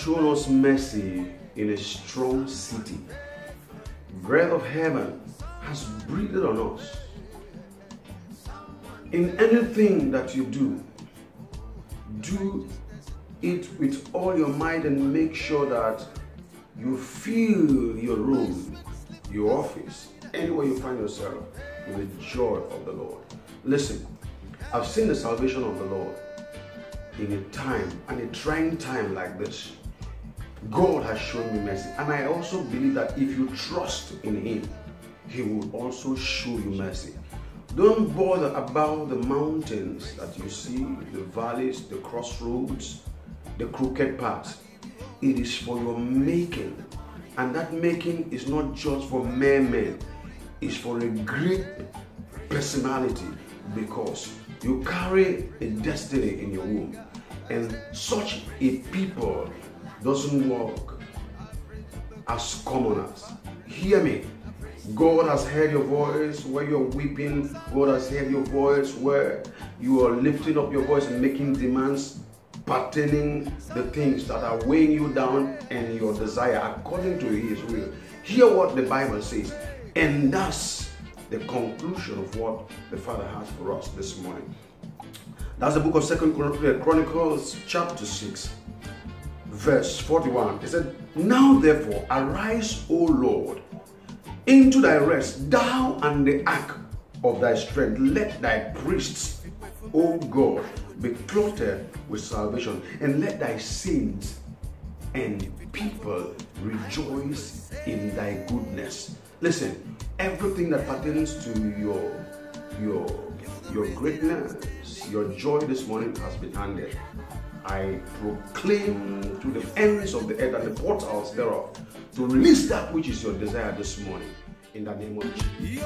shown us mercy in a strong city. Breath of heaven has breathed on us. In anything that you do, do it with all your might and make sure that you fill your room, your office, anywhere you find yourself with the joy of the Lord. Listen, I've seen the salvation of the Lord in a time and a trying time like this. God has shown me mercy. And I also believe that if you trust in Him, He will also show you mercy. Don't bother about the mountains that you see, the valleys, the crossroads, the crooked paths. It is for your making. And that making is not just for mere men, it's for a great personality because you carry a destiny in your womb. And such a people doesn't work as commoners. Hear me. God has heard your voice where you're weeping. God has heard your voice where you are lifting up your voice and making demands pertaining the things that are weighing you down and your desire according to his will. Hear what the Bible says. And that's the conclusion of what the Father has for us this morning. That's the book of Second Chronicles, chapter 6, verse 41. It said, Now therefore arise, O Lord, into thy rest, thou and the ark of thy strength. Let thy priests, O God, be clothed with salvation, and let thy saints and people rejoice in thy goodness. Listen, everything that pertains to your your your greatness, your joy this morning has been handed. I proclaim to the ends of the earth and the portals thereof to release that which is your desire this morning in the name of Jesus.